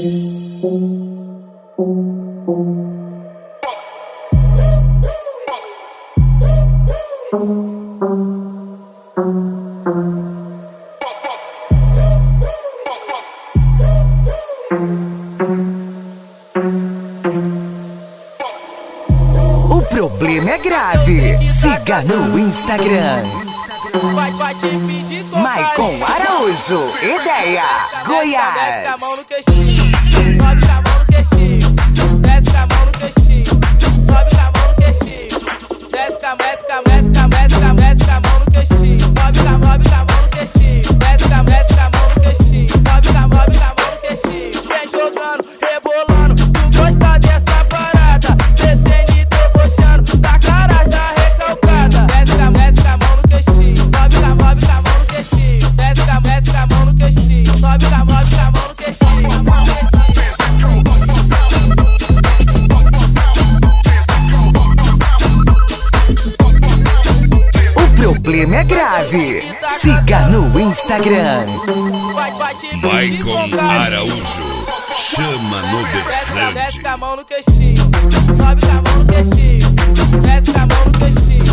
O problema é grave. Siga no Instagram. Vai, vai te pedir Maicon Araújo, ideia, Goiás. Desce a mão no queixinho, sobe a mão. sobe na mão, com a mão no queixinho. O problema é grave. Siga no Instagram. Vai com Araújo. Chama no desce, desce com a mão no queixinho. Sobe com a mão no queixinho. Desce com a mão no queixinho.